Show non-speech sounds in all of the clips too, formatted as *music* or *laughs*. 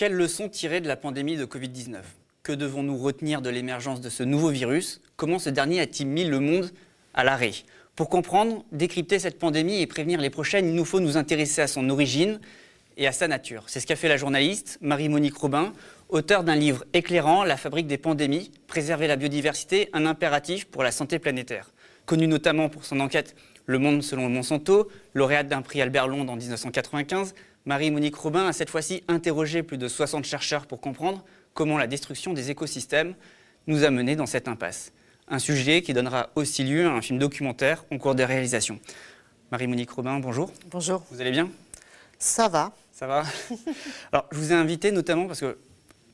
Quelles leçons tirer de la pandémie de Covid-19 Que devons-nous retenir de l'émergence de ce nouveau virus? Comment ce dernier a-t-il mis le monde à l'arrêt? Pour comprendre, décrypter cette pandémie et prévenir les prochaines, il nous faut nous intéresser à son origine et à sa nature. C'est ce qu'a fait la journaliste Marie-Monique Robin, auteure d'un livre éclairant La fabrique des pandémies, préserver la biodiversité, un impératif pour la santé planétaire. Connue notamment pour son enquête Le Monde selon Monsanto, lauréate d'un prix Albert Londres en 1995, Marie-Monique Robin a cette fois-ci interrogé plus de 60 chercheurs pour comprendre comment la destruction des écosystèmes nous a menés dans cette impasse. Un sujet qui donnera aussi lieu à un film documentaire en cours de réalisation. Marie-Monique Robin, bonjour. Bonjour. Vous allez bien? Ça va. Ça va? *laughs* Alors, je vous ai invité notamment parce que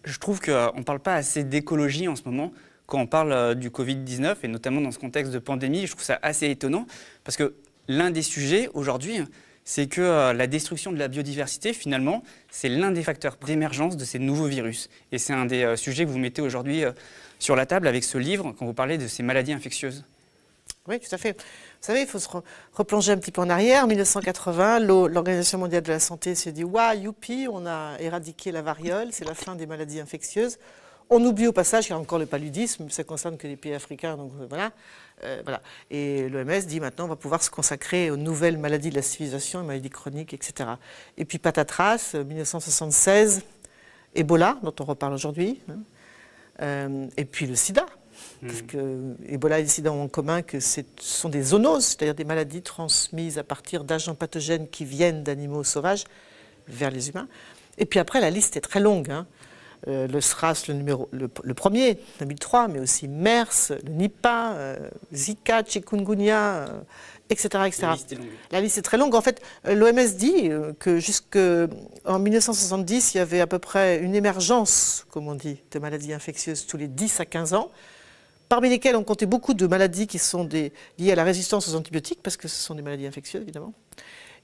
je trouve qu'on ne parle pas assez d'écologie en ce moment quand on parle euh, du Covid-19 et notamment dans ce contexte de pandémie. Je trouve ça assez étonnant parce que l'un des sujets aujourd'hui, c'est que euh, la destruction de la biodiversité, finalement, c'est l'un des facteurs d'émergence de ces nouveaux virus. Et c'est un des euh, sujets que vous mettez aujourd'hui euh, sur la table avec ce livre quand vous parlez de ces maladies infectieuses. Oui, tout à fait. Vous savez, il faut se replonger un petit peu en arrière. En 1980, l'Organisation mondiale de la santé s'est dit Waouh, youpi, on a éradiqué la variole, c'est la fin des maladies infectieuses. On oublie au passage qu'il y a encore le paludisme, ça concerne que les pays africains, donc voilà. Euh, voilà. Et l'OMS dit maintenant on va pouvoir se consacrer aux nouvelles maladies de la civilisation, les maladies chroniques, etc. Et puis patatras, 1976, euh, Ebola, dont on reparle aujourd'hui, hein. et puis le sida. Mmh. Parce que Ebola et le sida ont en commun que ce sont des zoonoses, c'est-à-dire des maladies transmises à partir d'agents pathogènes qui viennent d'animaux sauvages vers les humains. Et puis après, la liste est très longue. Hein. Euh, le SRAS, le, numéro, le, premier, 2003, mais aussi MERS, le Nipah, euh, Zika, Chikungunya, etc. Euh, etc. La liste, est très longue. En fait, l'OMS dit que jusqu'en 1970, il y avait à peu près une émergence, comme on dit, de maladies infectieuses tous les 10 à 15 ans, parmi lesquelles on comptait beaucoup de maladies qui sont des, liées à la résistance aux antibiotiques, parce que ce sont des maladies infectieuses, évidemment.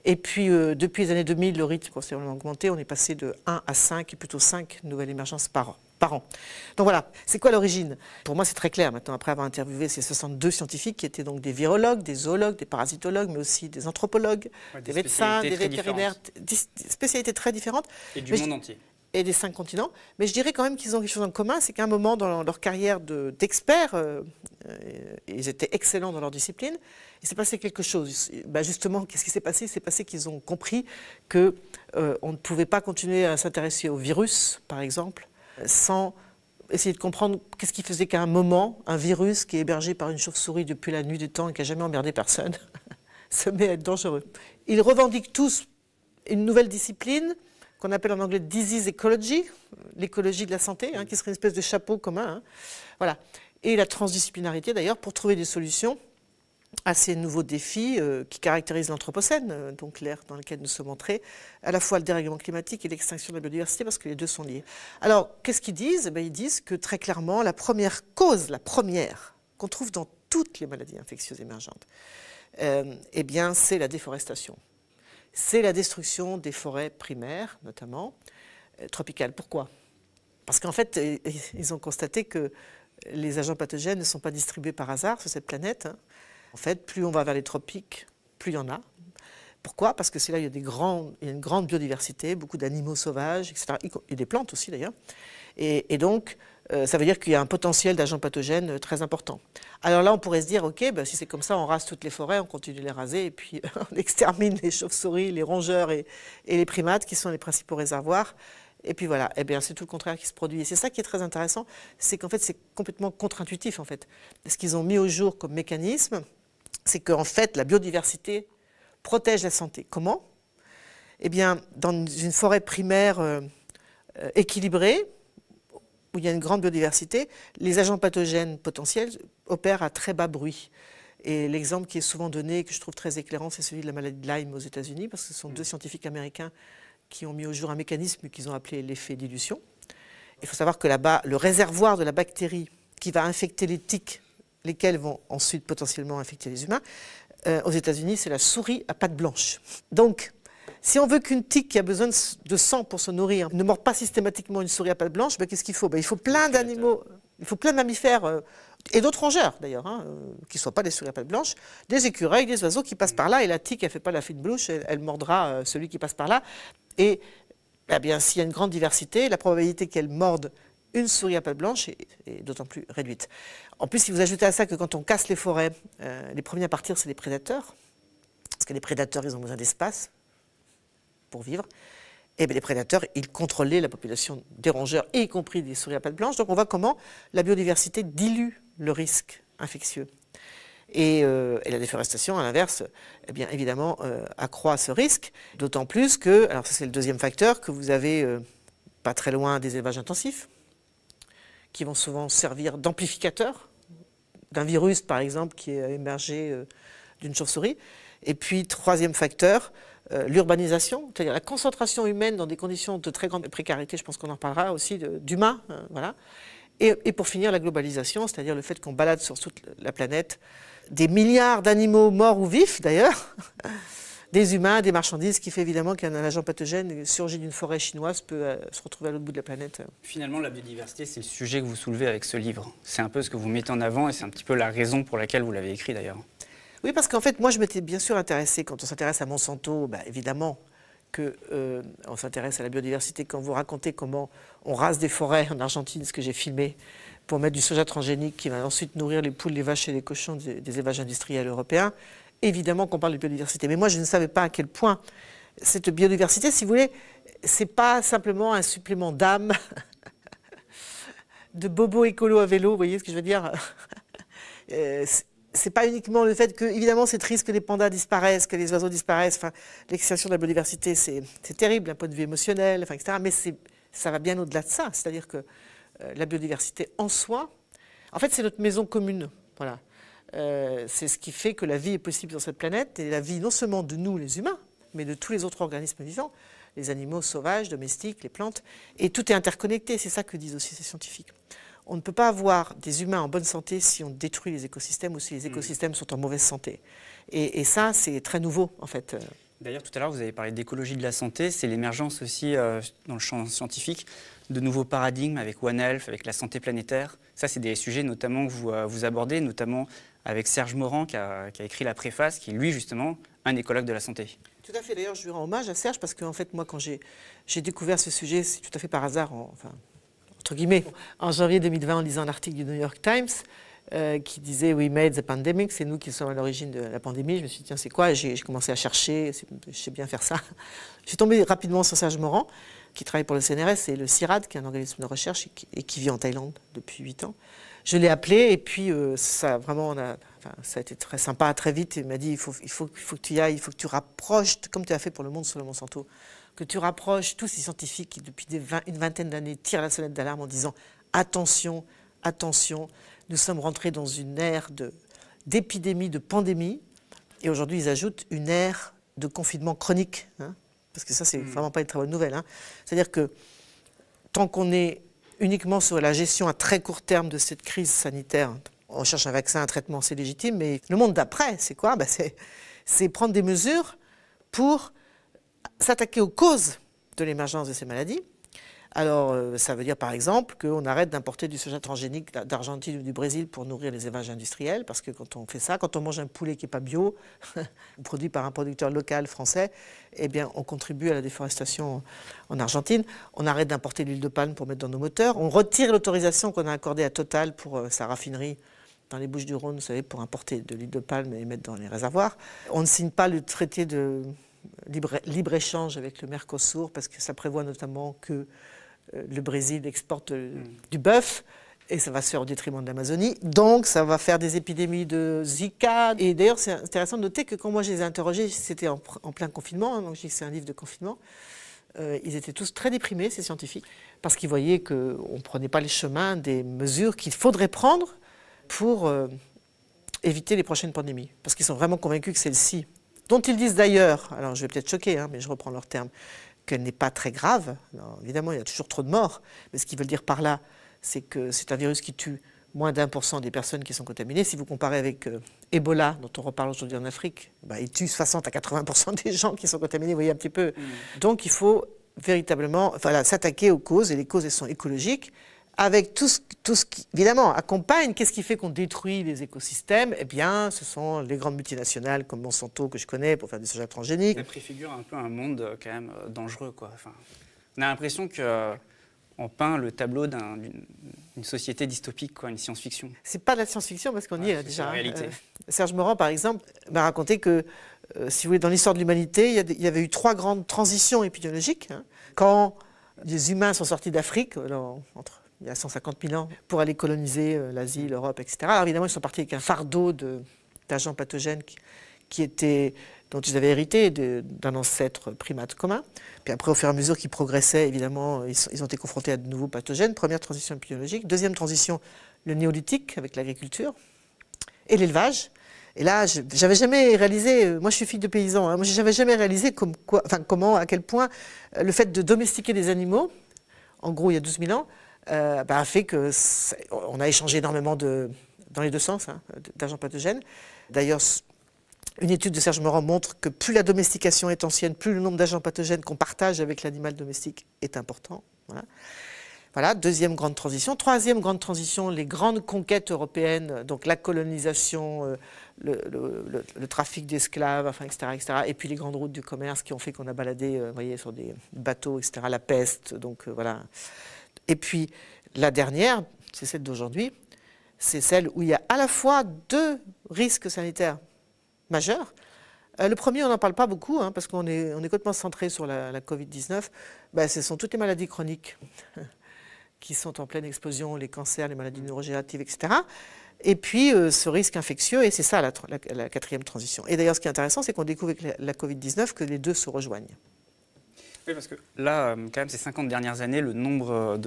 Et puis, euh, depuis les années 2000, le rythme considérablement augmenté. On est passé de 1 à 5, et plutôt 5 nouvelles émergences par an. Par an. Donc voilà, c'est quoi l'origine? Pour moi, c'est très clair maintenant, après avoir interviewé ces 62 scientifiques qui étaient donc des virologues, des zoologues, des parasitologues, mais aussi des anthropologues, des, médecins, des vétérinaires, des spécialités très différentes. Et du monde entier et des cinq continents. Mais je dirais quand même qu'ils ont quelque chose en commun, c'est qu'à un moment dans leur carrière d'experts, euh, euh, ils étaient excellents dans leur discipline, il s'est passé quelque chose. Ben justement, qu'est-ce qui s'est passé? Il s'est passé qu'ils ont compris qu'on euh, ne pouvait pas continuer à s'intéresser au virus, par exemple, sans essayer de comprendre qu'est-ce qui faisait qu'à un moment, un virus qui est hébergé par une chauve-souris depuis la nuit des temps et qui n'a jamais emmerdé personne, *laughs* se met à être dangereux. Ils revendiquent tous une nouvelle discipline qu'on appelle en anglais disease ecology, l'écologie de la santé, hein, qui serait une espèce de chapeau commun. Hein. Voilà. Et la transdisciplinarité d'ailleurs pour trouver des solutions à ces nouveaux défis euh, qui caractérisent l'Anthropocène, euh, donc l'ère dans laquelle nous sommes entrés, à la fois le dérèglement climatique et l'extinction de la biodiversité, parce que les deux sont liés. Alors, qu'est-ce qu'ils disent? Eh Ils disent que très clairement, la première cause, la première, qu'on trouve dans toutes les maladies infectieuses émergentes, euh, eh bien, c'est la déforestation c'est la destruction des forêts primaires, notamment euh, tropicales. Pourquoi? Parce qu'en fait, euh, ils ont constaté que les agents pathogènes ne sont pas distribués par hasard sur cette planète. Hein. En fait, plus on va vers les tropiques, plus il y en a. Pourquoi? Parce que c'est là il y il y a une grande biodiversité, beaucoup d'animaux sauvages, etc. Et des plantes aussi d'ailleurs. Et, donc, euh, ça veut dire qu'il y a un potentiel d'agents pathogènes euh, très important. Alors là, on pourrait se dire, OK, ben, si c'est comme ça, on rase toutes les forêts, on continue de les raser, et puis *laughs* on extermine les chauves-souris, les rongeurs et, les primates, qui sont les principaux réservoirs. Et puis voilà, eh bien, c'est tout le contraire qui se produit. Et c'est ça qui est très intéressant, c'est qu'en fait, c'est complètement contre-intuitif, en fait. Ce qu'ils ont mis au jour comme mécanisme, c'est qu'en fait, la biodiversité protège la santé. Comment? Eh bien, dans une forêt primaire euh, équilibrée, où il y a une grande biodiversité, les agents pathogènes potentiels opèrent à très bas bruit. Et l'exemple qui est souvent donné, que je trouve très éclairant, c'est celui de la maladie de Lyme aux États-Unis, parce que ce sont deux scientifiques américains qui ont mis au jour un mécanisme qu'ils ont appelé l'effet dilution. Il faut savoir que là-bas, le réservoir de la bactérie qui va infecter les tiques, lesquels vont ensuite potentiellement infecter les humains, euh, aux États-Unis, c'est la souris à pattes blanches. Donc, Si on veut qu'une tique qui a besoin de sang pour se nourrir ne morde pas systématiquement une souris à pattes blanches, ben, qu'est-ce qu'il faut? Ben, Il faut plein d'animaux, il faut plein de mammifères euh, et d'autres rongeurs d'ailleurs, hein, euh, qui ne soient pas des souris à pattes blanches, des écureuils, des oiseaux qui passent par là, et la tique, elle ne fait pas la fine blouche, elle, mordra euh, celui qui passe par là. Et eh bien, s'il y a une grande diversité, la probabilité qu'elle morde une souris à pattes blanches est, d'autant plus réduite. En plus, si vous ajoutez à ça que quand on casse les forêts, les premiers à partir, c'est les prédateurs, parce que les prédateurs, ils ont besoin d'espace, pour vivre, et bien les prédateurs, ils contrôlaient la population des rongeurs, y compris des souris à pattes blanches. Donc on voit comment la biodiversité dilue le risque infectieux. Et, euh, la déforestation, à l'inverse, eh bien évidemment, euh, accroît ce risque, d'autant plus que, alors ça c'est le deuxième facteur, que vous avez euh, pas très loin des élevages intensifs, qui vont souvent servir d'amplificateur d'un virus, par exemple, qui est émergé d'une chauve-souris. Et puis, troisième facteur, euh, l'urbanisation, c'est-à-dire la concentration humaine dans des conditions de très grande précarité, je pense qu'on en parlera aussi, d'humains, euh, voilà. Et, pour finir, la globalisation, c'est-à-dire le fait qu'on balade sur toute la planète des milliards d'animaux morts ou vifs d'ailleurs, *laughs* des humains, des marchandises, qui fait évidemment qu'un agent pathogène surgit d'une forêt chinoise peut euh, se retrouver à l'autre bout de la planète. Finalement, la biodiversité, c'est le sujet que vous soulevez avec ce livre. C'est un peu ce que vous mettez en avant et c'est un petit peu la raison pour laquelle vous l'avez écrit d'ailleurs. Oui, parce qu'en fait, moi, je m'étais bien sûr intéressée, quand on s'intéresse à Monsanto, bah, évidemment qu'on euh, s'intéresse à la biodiversité. Quand vous racontez comment on rase des forêts en Argentine, ce que j'ai filmé, pour mettre du soja transgénique qui va ensuite nourrir les poules, les vaches et les cochons des, élevages industriels européens, évidemment qu'on parle de biodiversité. Mais moi, je ne savais pas à quel point cette biodiversité, si vous voulez, c'est pas simplement un supplément d'âme, *laughs* de bobo écolo à vélo, vous voyez ce que je veux dire? Euh, c'est pas uniquement le fait que, évidemment, c'est triste que les pandas disparaissent, que les oiseaux disparaissent. Enfin, l'extinction de la biodiversité, c'est terrible d'un point de vue émotionnel, enfin, etc. Mais ça va bien au-delà de ça. C'est-à-dire que euh, la biodiversité en soi, en fait, c'est notre maison commune. Voilà. Euh, c'est ce qui fait que la vie est possible sur cette planète et la vie non seulement de nous, les humains, mais de tous les autres organismes vivants, les animaux sauvages, domestiques, les plantes. Et tout est interconnecté. C'est ça que disent aussi ces scientifiques on ne peut pas avoir des humains en bonne santé si on détruit les écosystèmes ou si les mm. écosystèmes sont en mauvaise santé. Et, ça, c'est très nouveau, en fait. D'ailleurs, tout à l'heure, vous avez parlé d'écologie de la santé. C'est l'émergence aussi, euh, dans le champ scientifique, de nouveaux paradigmes avec One Health, avec la santé planétaire. Ça, c'est des sujets notamment que vous, euh, vous abordez, notamment avec Serge Morand, qui a, écrit la préface, qui est lui, justement, un écologue de la santé. Tout à fait. D'ailleurs, je lui rends hommage à Serge parce qu'en fait, moi, quand j'ai découvert ce sujet, c'est tout à fait par hasard, enfin, entre guillemets, en janvier 2020 en lisant un article du New York Times euh, qui disait We made the pandemic, c'est nous qui sommes à l'origine de la pandémie. Je me suis dit, tiens, c'est quoi J'ai commencé à chercher, je sais bien faire ça. Je suis tombé rapidement sur Serge Morand, qui travaille pour le CNRS et le CIRAD, qui est un organisme de recherche et qui, vit en Thaïlande depuis 8 ans. Je l'ai appelé et puis euh, ça, vraiment, ça a été très sympa, très vite. Il m'a dit il faut, il, faut, il faut que tu y ailles, il faut que tu rapproches, comme tu as fait pour le monde sur le Monsanto que tu rapproches tous ces scientifiques qui, depuis une vingtaine d'années, tirent la sonnette d'alarme en disant attention, attention, nous sommes rentrés dans une ère d'épidémie, de, pandémie, et aujourd'hui ils ajoutent une ère de confinement chronique, hein, parce que ça, c'est hmm. vraiment pas une très bonne nouvelle. Hein. C'est-à-dire que tant qu'on est uniquement sur la gestion à très court terme de cette crise sanitaire, on cherche un vaccin, un traitement, c'est légitime, mais le monde d'après, c'est quoi? Ben C'est prendre des mesures pour s'attaquer aux causes de l'émergence de ces maladies. Alors, euh, ça veut dire par exemple qu'on arrête d'importer du soja transgénique d'Argentine ou du Brésil pour nourrir les élevages industriels, parce que quand on fait ça, quand on mange un poulet qui n'est pas bio, *laughs* produit par un producteur local français, eh bien, on contribue à la déforestation en Argentine. On arrête d'importer l'huile de palme pour mettre dans nos moteurs. On retire l'autorisation qu'on a accordée à Total pour euh, sa raffinerie dans les Bouches du Rhône, vous savez, pour importer de l'huile de palme et mettre dans les réservoirs. On ne signe pas le traité de libre-échange avec le Mercosur, parce que ça prévoit notamment que euh, le Brésil exporte euh, mm. du bœuf, et ça va se faire au détriment de l'Amazonie. Donc, ça va faire des épidémies de Zika. Et d'ailleurs, c'est intéressant de noter que quand moi je les ai interrogés, c'était en, plein confinement, hein, donc je dis que c'est un livre de confinement, euh, ils étaient tous très déprimés, ces scientifiques, parce qu'ils voyaient qu'on ne prenait pas le chemin des mesures qu'il faudrait prendre pour éviter les prochaines pandémies. Parce qu'ils sont vraiment convaincus que celle-ci dont ils disent d'ailleurs, alors je vais peut-être choquer, hein, mais je reprends leur terme, qu'elle n'est pas très grave. évidemment, il y a toujours trop de morts, mais ce qu'ils veulent dire par là, c'est que c'est un virus qui tue moins d'un pour cent des personnes qui sont contaminées. Si vous comparez avec euh, Ebola, dont on reparle aujourd'hui en Afrique, bah, il tue 60 à 80 *laughs* des gens qui sont contaminés, vous voyez un petit peu. Mm. Donc il faut véritablement s'attaquer aux causes, et les causes elles sont écologiques, avec tout ce, tout ce qui, évidemment, accompagne. Qu'est-ce qui fait qu'on détruit les écosystèmes? Eh bien, ce sont les grandes multinationales comme Monsanto, que je connais, pour faire des soja transgéniques. Ça préfigure un peu un monde euh, quand même euh, dangereux, quoi. Enfin, on a l'impression que on peint le tableau d'une société dystopique, quoi, une science-fiction. C'est pas de la science-fiction parce qu'on y est déjà. La hein. réalité. Euh, Serge Morand, par exemple, m'a raconté que, euh, si vous voulez, dans l'histoire de l'humanité, il, y, avait eu trois grandes transitions épidémiologiques. Hein. quand des humains sont sortis d'Afrique, euh, entre il y a 150 000 ans, pour aller coloniser l'Asie, l'Europe, etc. Alors évidemment, ils sont partis avec un fardeau d'agents pathogènes qui, étaient dont ils avaient hérité d'un ancêtre primate commun. Puis après, au fur et à mesure qu'ils progressaient, évidemment, ils, ont été confrontés à de nouveaux pathogènes. Première transition épidémiologique. Deuxième transition, le néolithique avec l'agriculture et l'élevage. Et là, j'avais jamais réalisé, moi je suis fille de paysan, hein, moi j'avais jamais réalisé comment, à quel point euh, le fait de domestiquer des animaux, en gros il y a 12 000 ans, euh, bah, a fait que on a échangé énormément de, dans les deux sens hein, d'agents pathogènes. D'ailleurs, une étude de Serge Morand montre que plus la domestication est ancienne, plus le nombre d'agents pathogènes qu'on partage avec l'animal domestique est important. Voilà. deuxième grande transition. Troisième grande transition, les grandes conquêtes européennes, donc la colonisation, euh, le, trafic d'esclaves, enfin, etc., etc., et puis les grandes routes du commerce qui ont fait qu'on a baladé euh, voyez, sur des bateaux, etc., la peste, donc voilà. Et puis la dernière, c'est celle d'aujourd'hui, c'est celle où il y a à la fois deux risques sanitaires majeur. Euh, le premier, on n'en parle pas beaucoup, hein, parce qu'on est, complètement centré sur la, Covid-19. Ben, ce sont toutes les maladies chroniques *laughs* qui sont en pleine explosion, les cancers, les maladies neurogénératives, etc. Et puis euh, ce risque infectieux, et c'est ça la, quatrième transition. Et d'ailleurs, ce qui est intéressant, c'est qu'on découvre avec la, Covid-19 que les deux se rejoignent. Oui, parce que là, euh, quand même, ces 50 dernières années, le nombre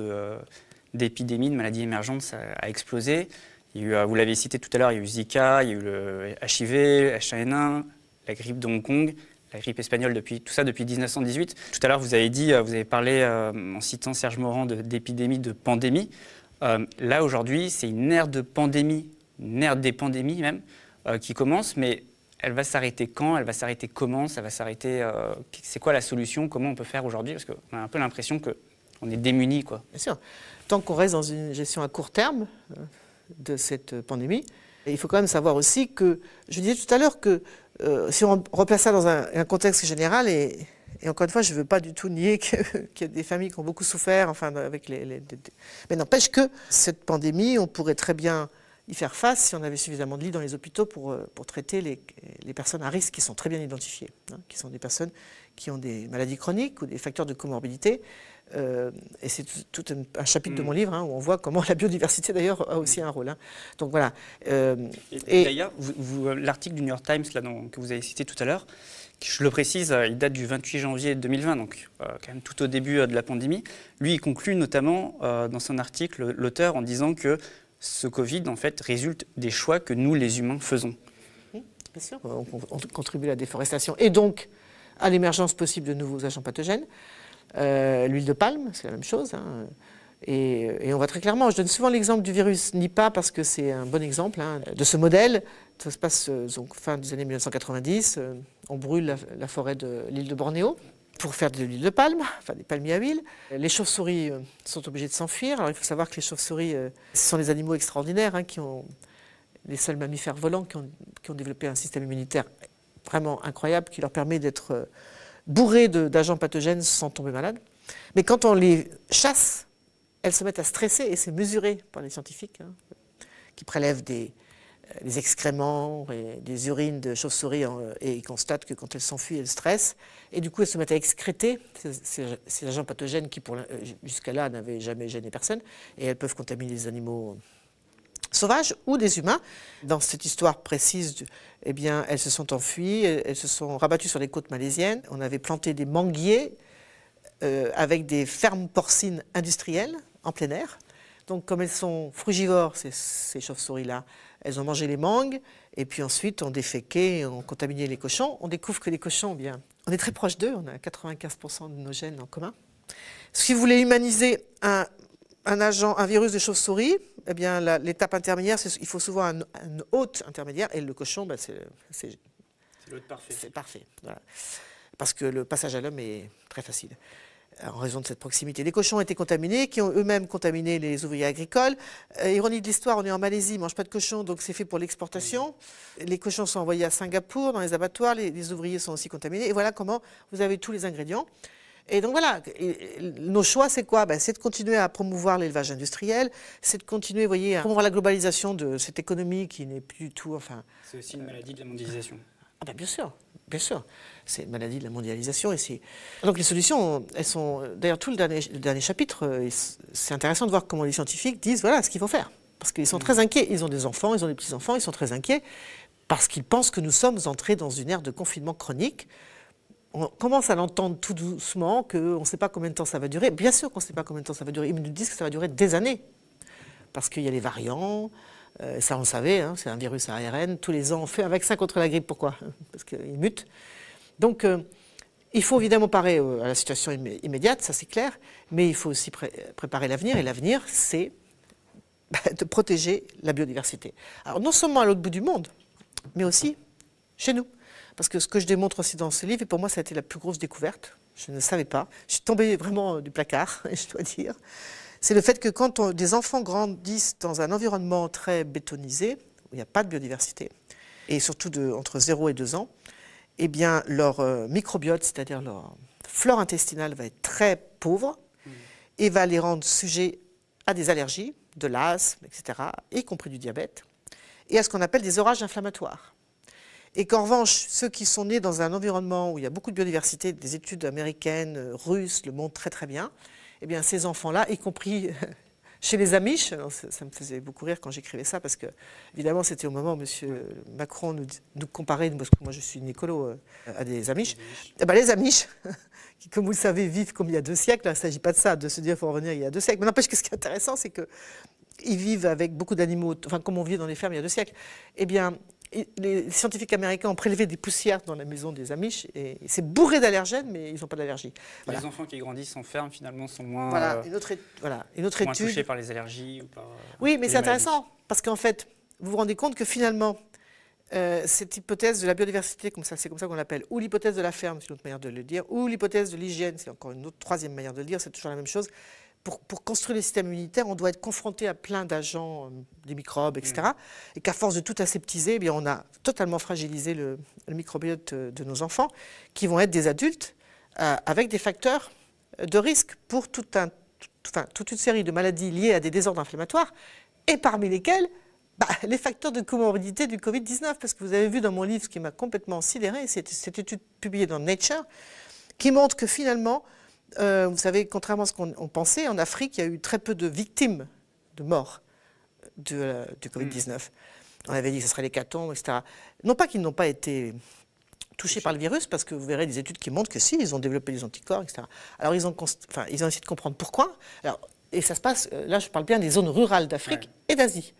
d'épidémies, de maladies émergentes a explosé. Euh, vous l'avez cité tout à l'heure, il y a eu Zika, il y a eu le HIV, H1N1, la grippe de Hong Kong, la grippe espagnole, depuis, tout ça depuis 1918. Tout à l'heure, vous avez dit, euh, vous avez parlé, euh, en citant Serge Morand, d'épidémie, de, pandémie. là, aujourd'hui, c'est une ère de pandémie, une ère des pandémies même, qui commence, mais elle va s'arrêter quand Elle va s'arrêter comment Ça va s'arrêter C'est quoi la solution Comment on peut faire aujourd'hui Parce qu'on a un peu l'impression qu'on est démunis. Quoi. Bien sûr. Tant qu'on reste dans une gestion à court terme, de cette pandémie. Et il faut quand même savoir aussi que, je disais tout à l'heure que euh, si on replace ça dans un, contexte général, et, encore une fois, je ne veux pas du tout nier *laughs* qu'il y a des familles qui ont beaucoup souffert, enfin, avec les, mais n'empêche que cette pandémie, on pourrait très bien y faire face si on avait suffisamment de lits dans les hôpitaux pour, euh, pour traiter les, les personnes à risque qui sont très bien identifiées, hein, qui sont des personnes qui ont des maladies chroniques ou des facteurs de comorbidité. Euh, et c'est tout, un, chapitre de mm. mon livre hein, où on voit comment la biodiversité d'ailleurs a aussi un rôle. Hein. Donc voilà. Euh, et, d'ailleurs, l'article du New York Times là, que vous avez cité tout à l'heure, je le précise, il date du 28 janvier 2020, donc quand même tout au début de la pandémie. Lui, il conclut notamment dans son article, l'auteur, en disant que ce Covid, en fait, résulte des choix que nous, les humains, faisons. bien sûr. On, on contribue à la déforestation et donc à l'émergence possible de nouveaux agents pathogènes. Euh, l'huile de palme, c'est la même chose. Hein. Et, on voit très clairement, je donne souvent l'exemple du virus Nipah parce que c'est un bon exemple hein, de ce modèle. Ça se passe euh, donc, fin des années 1990. Euh, on brûle la, forêt de l'île de Bornéo pour faire de l'huile de palme, enfin des palmiers à huile. Les chauves-souris sont obligées de s'enfuir. Alors il faut savoir que les chauves-souris, ce sont des animaux extraordinaires, hein, qui ont les seuls mammifères volants qui ont, développé un système immunitaire vraiment incroyable qui leur permet d'être bourrées d'agents pathogènes sans tomber malade. Mais quand on les chasse, elles se mettent à stresser, et c'est mesuré par les scientifiques, hein, qui prélèvent des, euh, excréments et des urines de chauves-souris et ils constatent que quand elles s'enfuient, elles stressent. Et du coup, elles se mettent à excréter ces, agents pathogènes qui, euh, jusqu'à là, n'avaient jamais gêné personne. Et elles peuvent contaminer les animaux sauvages ou des humains. Dans cette histoire précise, eh bien, elles se sont enfuies, elles se sont rabattues sur les côtes malaisiennes. On avait planté des manguiers euh, avec des fermes porcines industrielles en plein air. Donc, comme elles sont frugivores, ces, ces chauves-souris-là, elles ont mangé les mangues, et puis ensuite on déféqué, on contaminé les cochons. On découvre que les cochons, eh bien, on est très proche d'eux, on a 95% de nos gènes en commun. Si vous voulez humaniser un un agent, un virus de chauve-souris, eh bien, l'étape intermédiaire, il faut souvent un, hôte intermédiaire, et le cochon, ben, c'est l'hôte parfait. C'est parfait, parce que le passage à l'homme est très facile en raison de cette proximité. Les cochons ont été contaminés, qui ont eux-mêmes contaminé les ouvriers agricoles. Euh, ironie de l'histoire, on est en Malaisie, ils ne mangent pas de cochons, donc c'est fait pour l'exportation. Les cochons sont envoyés à Singapour, dans les abattoirs, les, ouvriers sont aussi contaminés. Et voilà comment vous avez tous les ingrédients. Et donc voilà, nos choix, c'est quoi? Ben, C'est de continuer à promouvoir l'élevage industriel, c'est de continuer, voyez, à promouvoir la globalisation de cette économie qui n'est plus du tout, enfin... C'est aussi une maladie de la mondialisation. Ah ben bien sûr, bien sûr. C'est une maladie de la mondialisation. Et Donc les solutions, elles sont... D'ailleurs, tout le dernier, le dernier chapitre, euh, c'est intéressant de voir comment les scientifiques disent, voilà ce qu'il faut faire. Parce qu'ils sont très inquiets. Ils ont des enfants, ils ont des petits-enfants, ils sont très inquiets parce qu'ils pensent que nous sommes entrés dans une ère de confinement chronique on commence à l'entendre tout doucement, qu'on ne sait pas combien de temps ça va durer. Bien sûr qu'on ne sait pas combien de temps ça va durer. Ils nous disent que ça va durer des années. Parce qu'il y a les variants, euh, ça on le savait, hein, c'est un virus à ARN. Tous les ans, on fait un vaccin contre la grippe. Pourquoi? Parce qu'il mute. Donc, euh, il faut évidemment parer euh, à la situation immédiate, ça c'est clair, mais il faut aussi préparer l'avenir. Et l'avenir, c'est bah, de protéger la biodiversité. Alors, non seulement à l'autre bout du monde, mais aussi chez nous. Parce que ce que je démontre aussi dans ce livre, et pour moi ça a été la plus grosse découverte, je ne savais pas, je suis tombée vraiment du placard, *laughs* je dois dire, c'est le fait que quand des enfants grandissent dans un environnement très bétonisé, où il n'y a pas de biodiversité, et surtout de, entre 0 et 2 ans, eh bien leur euh, microbiote, c'est-à-dire leur flore intestinale va être très pauvre mmh. et va les rendre sujets à des allergies, de l'asthme, etc., y compris du diabète, et à ce qu'on appelle des orages inflammatoires. Et qu'en revanche, ceux qui sont nés dans un environnement où il y a beaucoup de biodiversité, des études américaines, euh, russes le montrent très très bien, eh bien ces enfants-là, y compris chez les Amish, ça, me faisait beaucoup rire quand j'écrivais ça, parce que évidemment c'était au moment où M. Macron nous, nous, comparait, parce que moi je suis une écolo, euh, à des Amish. Eh ben, les Amish, *laughs* qui comme vous le savez vivent comme il y a deux siècles, il ne s'agit pas de ça, de se dire qu'il faut revenir il y a deux siècles, mais n'empêche que ce qui est intéressant, c'est que ils vivent avec beaucoup d'animaux, enfin comme on vit dans les fermes il y a deux siècles, eh bien les scientifiques américains ont prélevé des poussières dans la maison des Amish et c'est bourré d'allergènes, mais ils n'ont pas d'allergie. Les enfants qui grandissent en ferme, finalement, sont moins, voilà, une autre, voilà, une autre étude... touchés par les allergies ou par, Oui, mais c'est intéressant parce qu'en fait, vous vous rendez compte que finalement, euh, cette hypothèse de la biodiversité, comme ça, c'est comme ça qu'on l'appelle, ou l'hypothèse de la ferme, c'est une autre manière de le dire, ou l'hypothèse de l'hygiène, c'est encore une autre troisième manière de le dire, c'est toujours la même chose pour, construire le système immunitaire, on doit être confronté à plein d'agents, euh, des microbes, etc. Mm. Et qu'à force de tout aseptiser, eh bien, on a totalement fragilisé le, microbiote euh, de nos enfants, qui vont être des adultes euh, avec des facteurs de risque pour tout un, enfin, toute une série de maladies liées à des désordres inflammatoires, et parmi lesquels bah, *laughs* les facteurs de comorbidité du Covid-19. Parce que vous avez vu dans mon livre ce qui m'a complètement sidéré, c'est cette étude publiée dans Nature, qui montre que finalement, euh, vous savez, contrairement à ce qu'on pensait, en Afrique, il y a eu très peu de victimes de morts euh, du Covid-19. Hmm. On avait dit que ce serait les catons, etc. Non pas qu'ils n'ont pas été touchés par le virus, parce que vous verrez des études qui montrent que si, ils ont développé des anticorps, etc. Alors ils ont, enfin, ils ont essayé de comprendre pourquoi. Alors, et ça se passe, euh, là je parle bien des zones rurales d'Afrique et d'Asie.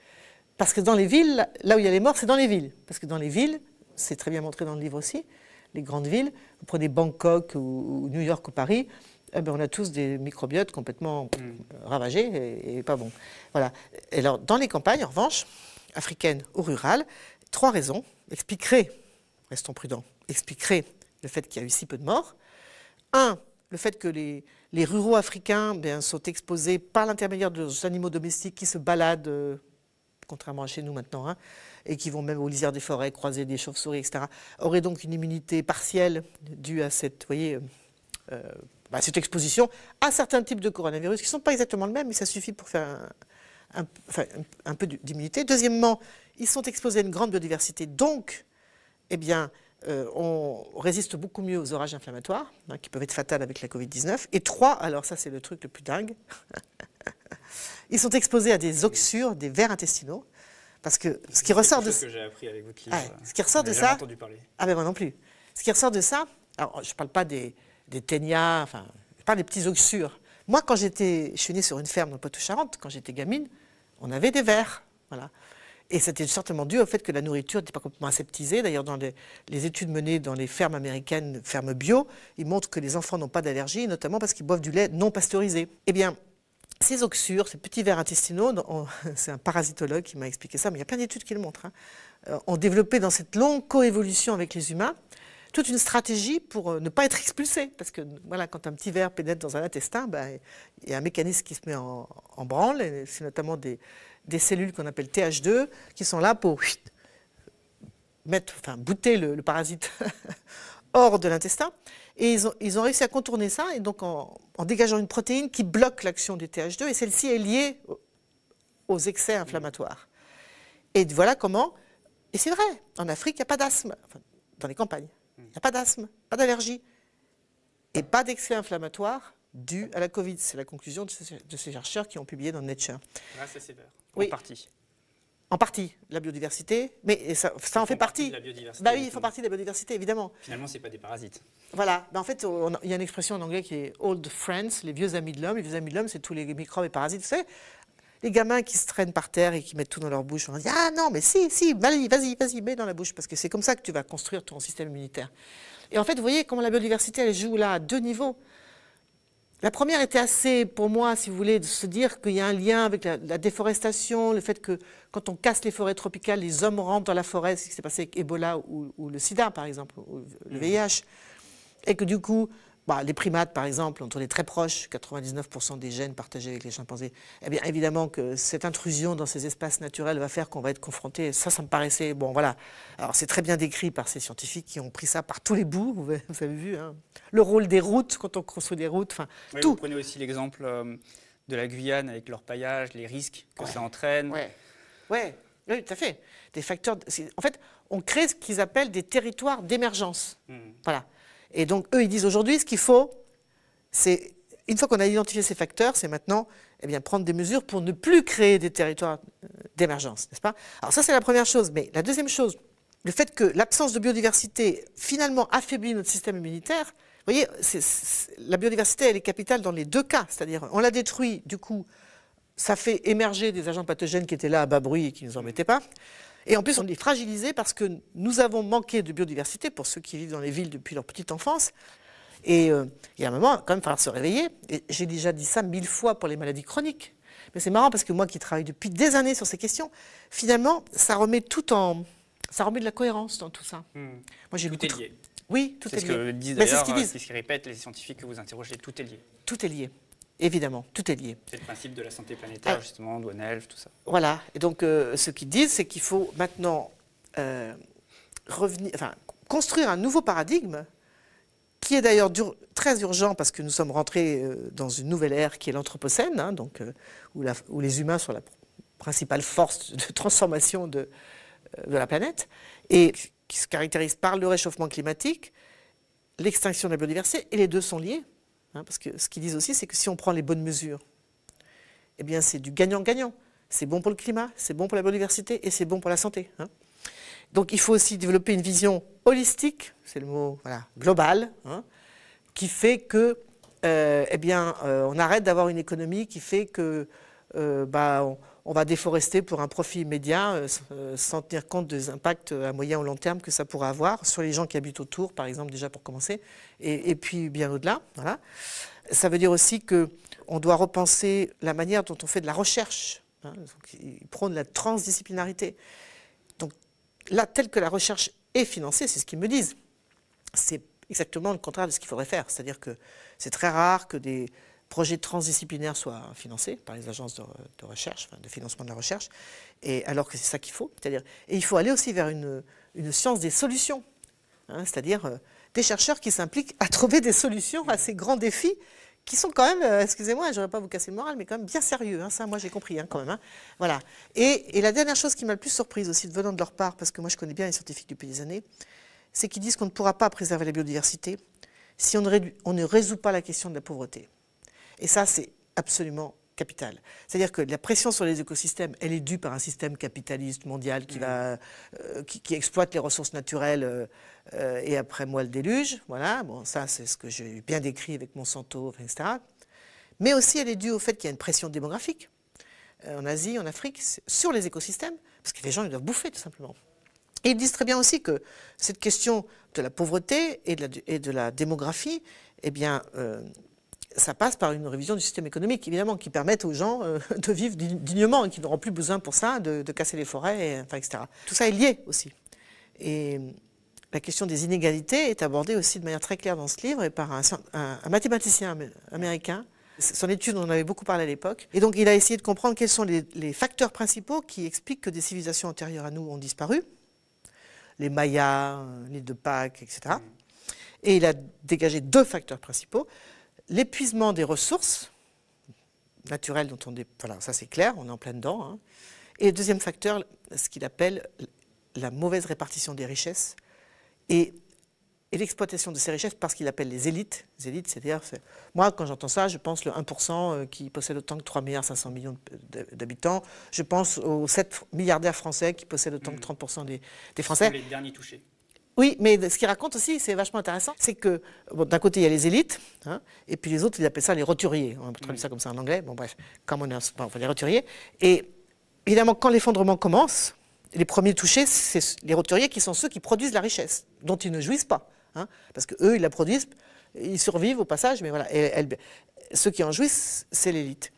Parce que dans les villes, là où il y a les morts, c'est dans les villes. Parce que dans les villes, c'est très bien montré dans le livre aussi, les grandes villes, vous prenez Bangkok ou New York ou Paris, eh ben, on a tous des microbiotes complètement mm. ravagés et, pas bons. Voilà. Et alors, dans les campagnes, en revanche, africaines ou rurales, trois raisons expliqueraient, restons prudents, expliqueraient le fait qu'il y a eu si peu de morts. Un, le fait que les, ruraux africains bien, sont exposés par l'intermédiaire de animaux domestiques qui se baladent, euh, contrairement à chez nous maintenant, hein, et qui vont même aux lisières des forêts, croiser des chauves-souris, etc., auraient donc une immunité partielle due à cette, voyez, euh, euh, bah, cette exposition à certains types de coronavirus qui ne sont pas exactement le même, mais ça suffit pour faire un, peu d'immunité. Deuxièmement, ils sont exposés à une grande biodiversité, donc, eh bien, euh, on résiste beaucoup mieux aux orages inflammatoires, hein, qui peuvent être fatals avec la Covid-19. Et trois, alors ça c'est le truc le plus dingue, *laughs* ils sont exposés à des oxures, des vers intestinaux, parce que ce qui ressort de... ce que j'ai appris avec votre livre. ce qui ressort de ça... Ah ben moi non plus. Ce qui ressort de ça, alors je ne parle pas des, des ténias, enfin, pas des petits oxures. Moi, quand j'étais, je suis née sur une ferme dans Poitou-Charentes, quand j'étais gamine, on avait des vers, voilà. Et c'était certainement dû au fait que la nourriture n'était pas complètement aseptisée. D'ailleurs, dans les, études menées dans les fermes américaines, fermes bio, ils montrent que les enfants n'ont pas d'allergie, notamment parce qu'ils boivent du lait non pasteurisé. Eh bien, ces oxures, ces petits vers intestinaux, *laughs* c'est un parasitologue qui m'a expliqué ça, mais il y a plein d'études qui le montrent, hein, euh, ont développé dans cette longue coévolution avec les humains toute une stratégie pour euh, ne pas être expulsés. Parce que voilà, quand un petit ver pénètre dans un intestin, ben, il y a un mécanisme qui se met en, branle, c'est notamment des, cellules qu'on appelle TH2 qui sont là pour mettre, enfin, bouter le, parasite *laughs* hors de l'intestin. Et ils ont, ils ont, réussi à contourner ça, et donc en, dégageant une protéine qui bloque l'action du TH2, et celle-ci est liée aux excès inflammatoires. Et voilà comment, et c'est vrai, en Afrique, il n'y a pas d'asthme, dans les campagnes. Il n'y a pas d'asthme, pas d'allergie et pas d'excès inflammatoire dû à la Covid. C'est la conclusion de ces, chercheurs qui ont publié dans Nature. Grâce à ces oui. en partie. En partie, la biodiversité, mais ça, ça en fait partie. De la biodiversité, bah oui, ils font partie de la biodiversité, évidemment. Finalement, ce pas des parasites. Voilà. Bah, en fait, il y a une expression en anglais qui est old friends, les vieux amis de l'homme. Les vieux amis de l'homme, c'est tous les microbes et parasites. Vous savez, les gamins qui se traînent par terre et qui mettent tout dans leur bouche, on dit Ah non, mais si, si, vas-y, vas-y, vas-y, mets dans la bouche, parce que c'est comme ça que tu vas construire ton système immunitaire. Et en fait, vous voyez comment la biodiversité, elle joue là à deux niveaux. La première était assez, pour moi, si vous voulez, de se dire qu'il y a un lien avec la, déforestation, le fait que quand on casse les forêts tropicales, les hommes rentrent dans la forêt, ce qui s'est passé avec Ebola ou, ou, le sida, par exemple, ou le VIH. Et que du coup, bah, les primates, par exemple, dont on est très proche, 99% des gènes partagés avec les chimpanzés, eh bien évidemment que cette intrusion dans ces espaces naturels va faire qu'on va être confronté. Ça, ça me paraissait bon, voilà. Alors c'est très bien décrit par ces scientifiques qui ont pris ça par tous les bouts. Vous avez, vu hein. le rôle des routes quand on construit des routes, enfin tout. Vous prenez aussi l'exemple euh, de la Guyane avec leur paillage, les risques que ça entraîne. Ouais. ouais. Oui, tout à fait. Des facteurs. En fait, on crée ce qu'ils appellent des territoires d'émergence. Hmm. Voilà. Et donc, eux, ils disent aujourd'hui, ce qu'il faut, c'est, une fois qu'on a identifié ces facteurs, c'est maintenant eh prendre des mesures pour ne plus créer des territoires euh, d'émergence, n'est-ce pas? Alors ça, c'est la première chose. Mais la deuxième chose, le fait que l'absence de biodiversité, finalement, affaiblit notre système immunitaire, vous voyez, la biodiversité, elle est capitale dans les deux cas. C'est-à-dire, on la détruit, du coup, ça fait émerger des agents pathogènes qui étaient là à bas bruit et qui ne nous embêtaient pas. Et en plus, on est fragilisé parce que nous avons manqué de biodiversité pour ceux qui vivent dans les villes depuis leur petite enfance. Et euh, il y a un moment, il va quand même falloir se réveiller. Et j'ai déjà dit ça mille fois pour les maladies chroniques. Mais c'est marrant parce que moi qui travaille depuis des années sur ces questions, finalement, ça remet tout en. Ça remet de la cohérence dans tout ça. Hmm. Moi, j'ai tout est lié. Oui, tout est, lié. C'est ce que disent d'ailleurs, c'est ce qu'ils répètent les scientifiques que vous interrogez, tout est lié. Tout est lié. Évidemment, tout est lié. C'est le principe de la santé planétaire, ah. justement, Douane Elf, tout ça. Voilà. Et donc, euh, ce qu'ils disent, c'est qu'il faut maintenant euh, revenir, enfin, construire un nouveau paradigme qui est d'ailleurs très urgent parce que nous sommes rentrés euh, dans une nouvelle ère qui est l'Anthropocène, hein, donc, où, où, les humains sont la principale force de transformation de, de la planète, et qui se caractérise par le réchauffement climatique, l'extinction de la biodiversité, et les deux sont liés. Hein, parce que ce qu'ils disent aussi, c'est que si on prend les bonnes mesures, eh bien c'est du gagnant-gagnant. C'est bon pour le climat, c'est bon pour la biodiversité et c'est bon pour la santé. Hein. Donc il faut aussi développer une vision holistique, c'est le mot voilà, global, hein, qui fait que, euh, eh bien, euh, on arrête d'avoir une économie qui fait que, euh, bah, va déforester pour un profit immédiat sans tenir compte des impacts à moyen ou long terme que ça pourrait avoir sur les gens qui habitent autour, par exemple, déjà pour commencer, et, puis bien au-delà. Voilà. Ça veut dire aussi qu'on doit repenser la manière dont on fait de la recherche. Hein, ils prônent la transdisciplinarité. Donc là, tel que la recherche est financée, c'est ce qu'ils me disent. C'est exactement le contraire de ce qu'il faudrait faire. C'est-à-dire que c'est très rare que des projets transdisciplinaires soient financés par les agences de, recherche, de financement de la recherche, et alors que c'est ça qu'il faut. C'est-à-dire, et il faut aller aussi vers une, science des solutions. Hein, c'est-à-dire euh, des chercheurs qui s'impliquent à trouver des solutions à ces grands défis qui sont quand même, euh, excusez-moi, je ne voudrais pas vous casser le moral, mais quand même bien sérieux. Hein, ça, moi, j'ai compris hein, quand même. Voilà. Et, la dernière chose qui m'a le plus surprise aussi, venant de leur part, parce que moi, je connais bien les scientifiques depuis des années, c'est qu'ils disent qu'on ne pourra pas préserver la biodiversité si on ne résout pas la question de la pauvreté. Et ça, c'est absolument capital. C'est-à-dire que la pression sur les écosystèmes, elle est due par un système capitaliste mondial qui, va, euh, qui, exploite les ressources naturelles euh, euh, et après moi le déluge. Voilà, bon, ça c'est ce que j'ai bien décrit avec Monsanto, etc. Mais aussi elle est due au fait qu'il y a une pression démographique en Asie, en Afrique, sur les écosystèmes, parce que les gens ils doivent bouffer tout simplement. Et ils disent très bien aussi que cette question de la pauvreté et de la, et de la démographie, eh bien, ça passe par une révision du système économique, évidemment, qui permette aux gens euh, *laughs* de vivre dignement et qui n'auront plus besoin pour ça de, casser les forêts, enfin, etc. Tout ça est lié aussi. Et la question des inégalités est abordée aussi de manière très claire dans ce livre et par un, mathématicien américain. Son étude, on en avait beaucoup parlé à l'époque. Et donc, il a essayé de comprendre quels sont les, facteurs principaux qui expliquent que des civilisations antérieures à nous ont disparu. Les Mayas, l'île de Pâques, etc. Et il a dégagé deux facteurs principaux. L'épuisement des ressources naturelles dont on est... Voilà, ça c'est clair, on est en plein dedans. Hein. Et le deuxième facteur, ce qu'il appelle la mauvaise répartition des richesses et, l'exploitation de ces richesses parce qu'il appelle les élites. Les élites, c'est-à-dire, moi, quand j'entends ça, je pense le 1% euh, qui possède autant que 3 milliards 500 millions d'habitants. Je pense aux 7 milliardaires français qui possèdent autant que 30% mmh. des, des Français. les derniers touchés. Oui, mais ce qu'il raconte aussi, c'est vachement intéressant, c'est que d'un côté, il y a les élites, hein, et puis les autres, il appelle ça les roturiers. On traduire ça comme ça en anglais. Bon, bref, comme on est, enfin, les roturiers. Et évidemment, quand l'effondrement commence, les premiers touchés, c'est les roturiers qui sont ceux qui produisent la richesse, dont ils ne jouissent pas. Hein, parce qu'eux, ils la produisent, ils survivent au passage, mais voilà. Ceux qui en jouissent, c'est l'élite.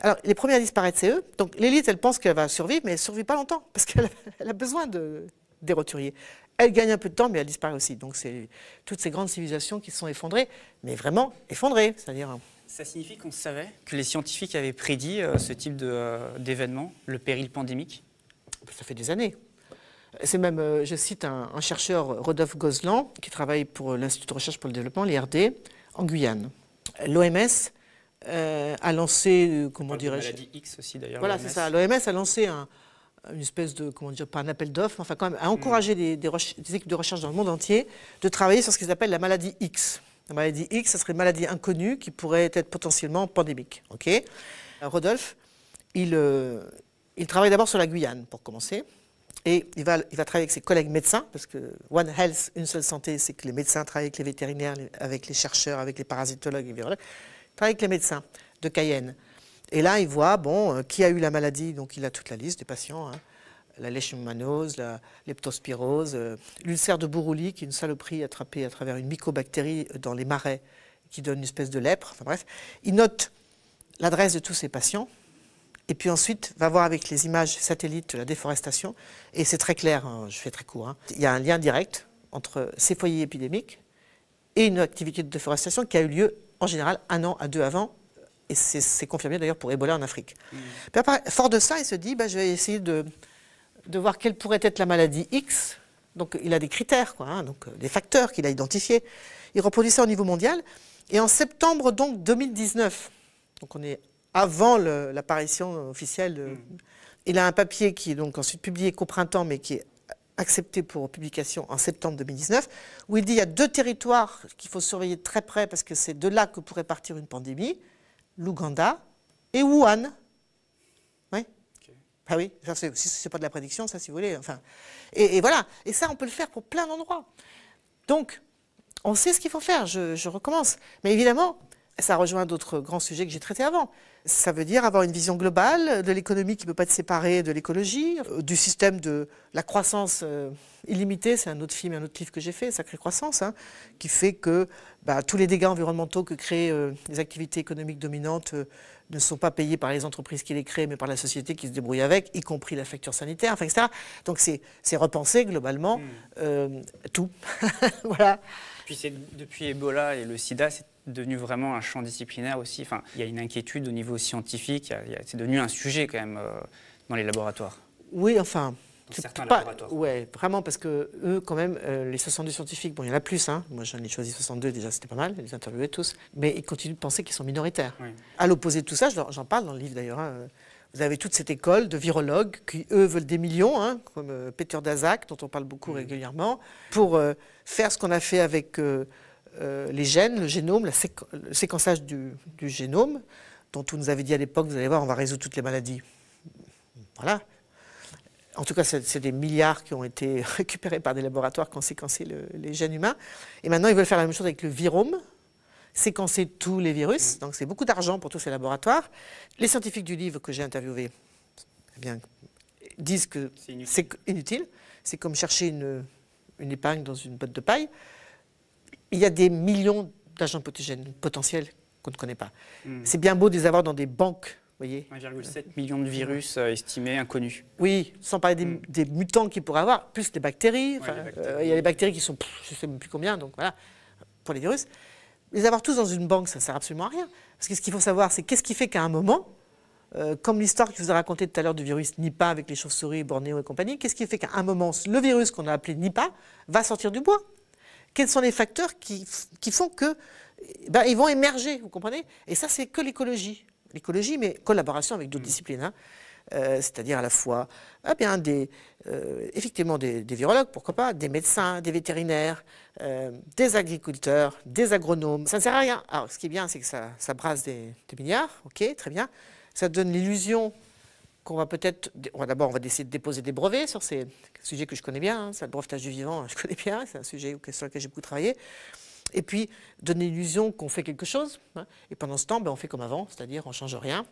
Alors, les premiers à disparaître, c'est eux. Donc, l'élite, elle pense qu'elle va survivre, mais elle ne survit pas longtemps, parce qu'elle a besoin de, des roturiers. Elle gagne un peu de temps, mais elle disparaît aussi. Donc c'est toutes ces grandes civilisations qui sont effondrées, mais vraiment effondrées. C'est-à-dire. Hein. Ça signifie qu'on savait que les scientifiques avaient prédit euh, ce type euh, d'événement, le péril pandémique? Ça fait des années. C'est même, euh, je cite un, chercheur, Rodolphe Gozlan, qui travaille pour l'Institut de recherche pour le développement, l'IRD, en Guyane. L'OMS a lancé, comment dirais-je Maladie X aussi d'ailleurs. Voilà, c'est ça. L'OMS a lancé un, une espèce de, comment dire, pas un appel d'offres, enfin quand même, à encourager des, équipes de recherche dans le monde entier de travailler sur ce qu'ils appellent la maladie X. La maladie X, ce serait une maladie inconnue qui pourrait être potentiellement pandémique. Ok? Rodolphe, il, euh, il travaille d'abord sur la Guyane, pour commencer. Et il va, il va travailler avec ses collègues médecins, parce que One Health, une seule santé, c'est que les médecins travaillent avec les vétérinaires, avec les chercheurs, avec les parasitologues et virologues. Il travaille avec les médecins de Cayenne. Et là, il voit, bon, euh, qui a eu la maladie, donc il a toute la liste des patients. Hein. La leishmaniose, la leptospirose, euh, l'ulcère de Bourouli, qui est une saloperie attrapée à travers une mycobactérie dans les marais, qui donne une espèce de lèpre. Enfin bref, il note l'adresse de tous ces patients, et puis ensuite va voir avec les images satellites la déforestation. Et c'est très clair, hein, je fais très court. Hein. Il y a un lien direct entre ces foyers épidémiques et une activité de déforestation qui a eu lieu en général un an à deux avant et c'est confirmé d'ailleurs pour Ebola en Afrique. Mm. fort de ça, il se dit, bah, je vais essayer de, de, voir quelle pourrait être la maladie X. Donc il a des critères, quoi, hein, donc, euh, des facteurs qu'il a identifiés. Il reproduit ça au niveau mondial. Et en septembre donc 2019, donc on est avant l'apparition officielle, mm. il a un papier qui est donc ensuite publié qu'au printemps, mais qui est accepté pour publication en septembre 2019, où il dit qu'il y a deux territoires qu'il faut surveiller de très près parce que c'est de là que pourrait partir une pandémie l'Ouganda et Wuhan. Oui. Ah oui, ça c'est pas de la prédiction, ça si vous voulez. Enfin, et, voilà. Et ça, on peut le faire pour plein d'endroits. Donc, on sait ce qu'il faut faire. Je recommence. Mais évidemment, ça rejoint d'autres grands sujets que j'ai traités avant. Ça veut dire avoir une vision globale de l'économie qui ne peut pas être séparée de l'écologie, euh, du système de la croissance euh, illimitée, c'est un autre film, un autre livre que j'ai fait, Sacrée Croissance, hein, qui fait que bah, tous les dégâts environnementaux que créent euh, les activités économiques dominantes ne sont pas payés par les entreprises qui les créent, mais par la société qui se débrouille avec, y compris la facture sanitaire, enfin, etc. Donc c'est repenser globalement hmm. tout. *laughs* voilà. Puis depuis Ebola et le sida, c'est devenu vraiment un champ disciplinaire aussi. Enfin, il y a une inquiétude au niveau scientifique, c'est devenu un sujet quand même euh, dans les laboratoires. Oui, enfin. certains laboratoires. Oui, vraiment, parce que eux, quand même, euh, les 62 scientifiques, bon, il y en a plus, hein. moi j'en ai choisi 62, déjà c'était pas mal, les interviewer tous, mais ils continuent de penser qu'ils sont minoritaires. À l'opposé de tout ça, j'en parle dans le livre d'ailleurs, hein, vous avez toute cette école de virologues qui, eux, veulent des millions, hein, comme euh, Peter Daszak, dont on parle beaucoup régulièrement, pour faire ce qu'on a fait avec euh, les gènes, le génome, le séquençage du, génome, dont on nous avait dit à l'époque, vous allez voir, on va résoudre toutes les maladies. Voilà. En tout cas, c'est des milliards qui ont été *laughs* récupérés par des laboratoires qui ont séquencé les gènes humains. Et maintenant, ils veulent faire la même chose avec le virome, séquencer tous les virus. Donc, c'est beaucoup d'argent pour tous ces laboratoires. Les scientifiques du livre que j'ai interviewé eh bien, disent que c'est inutile. C'est comme chercher une, une épingle dans une botte de paille il y a des millions d'agents pathogènes potentiels qu'on ne connaît pas. C'est bien beau de les avoir dans des banques, vous voyez 1,7 million de virus euh, estimés, inconnus. Oui, sans parler des, Mm. des mutants qu'ils pourraient avoir, plus les bactéries. Euh, Il y a les bactéries qui sont, pff, je ne sais même plus combien, donc voilà, pour les virus. Les avoir tous dans une banque, ça ne sert absolument à rien. Parce que ce qu'il faut savoir, c'est qu'est-ce qui fait qu'à un moment, euh, comme l'histoire que je vous ai racontée tout à l'heure du virus Nipah avec les chauves-souris, Bornéo et compagnie, qu'est-ce qui fait qu'à un moment, le virus qu'on a appelé Nipah va sortir du bois? Quels sont les facteurs qui, font que ben, ils vont émerger, vous comprenez? Et ça, c'est que l'écologie. L'écologie, mais collaboration avec d'autres disciplines. hein. Euh, c'est-à-dire à la fois ah bien, des, euh, effectivement des, des virologues, pourquoi pas, des médecins, des vétérinaires, euh, des agriculteurs, des agronomes. Ça ne sert à rien. Alors, ce qui est bien, c'est que ça, ça brasse des, des milliards, ok, très bien. Ça donne l'illusion qu'on va peut-être. D'abord, on va essayer de déposer des brevets sur ces sujets que je connais bien. hein, le brevetage du vivant, je connais bien. C'est un sujet sur lequel j'ai beaucoup travaillé. Et puis, donner l'illusion qu'on fait quelque chose. hein. Et pendant ce temps, ben, on fait comme avant, c'est-à-dire on ne change rien.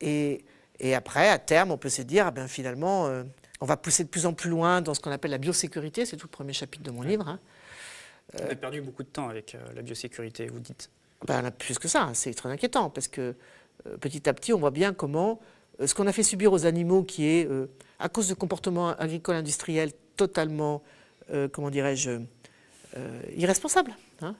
Et, et après, à terme, on peut se dire, ah ben, finalement, euh, on va pousser de plus en plus loin dans ce qu'on appelle la biosécurité. C'est tout le premier chapitre de mon livre. hein. On a perdu beaucoup de temps avec euh, la biosécurité, vous dites. Ben, plus que ça, hein. c'est très inquiétant parce que euh, petit à petit, on voit bien comment euh, ce qu'on a fait subir aux animaux, qui est euh, à cause de comportements agricoles industriels totalement, euh, comment dirais-je, euh, irresponsables. hein.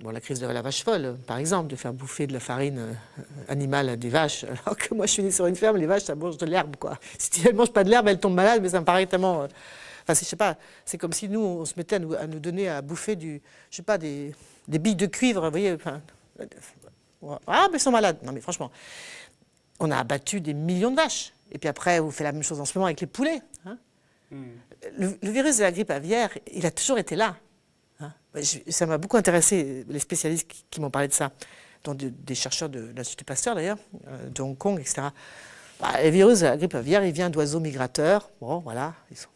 Bon, la crise de la vache folle, euh, par exemple, de faire bouffer de la farine euh, animale à des vaches, *laughs* alors que moi je suis né sur une ferme, les vaches ça mange de l'herbe quoi. *laughs* Si elles ne mangent pas de l'herbe, elles tombent malades, mais ça me paraît tellement. euh, Enfin, je sais pas, c'est comme si nous on se mettait à nous, donner à bouffer du, je sais pas, des, des billes de cuivre, vous voyez. enfin, ah, mais ils sont malades. Non, mais franchement, on a abattu des millions de vaches. Et puis après, vous faites la même chose en ce moment avec les poulets. hein. Le, le virus de la grippe aviaire, il a toujours été là. hein. Je- Ça m'a beaucoup intéressé, les spécialistes qui, qui m'ont parlé de ça, dont de- des chercheurs de l'Institut Pasteur d'ailleurs, euh, de Hong Kong, etc. Bah, le virus de la grippe aviaire, il vient d'oiseaux migrateurs. Bon, voilà. ils sont-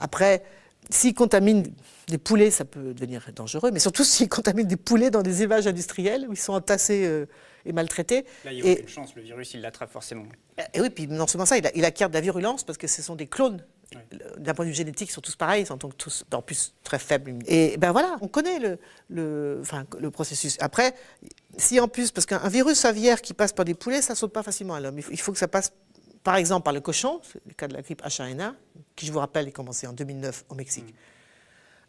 Après, s'il contamine des poulets, ça peut devenir dangereux, mais surtout s'il contamine des poulets dans des élevages industriels où ils sont entassés euh, et maltraités. Là, il n'y a Et- aucune chance, le virus, il l'attrape forcément. et oui, puis non seulement ça, il, a- il acquiert de la virulence parce que ce sont des clones. D'un point de vue génétique, ils sont tous pareils, ils sont donc tous en plus très faibles. Et ben voilà, on connaît le, le, enfin, le processus. Après, si en plus, parce qu'un virus aviaire qui passe par des poulets, ça saute pas facilement à l'homme. Il faut, il faut que ça passe, par exemple, par le cochon, c'est le cas de la grippe H1N1, qui, je vous rappelle, est commencé en 2009 au Mexique.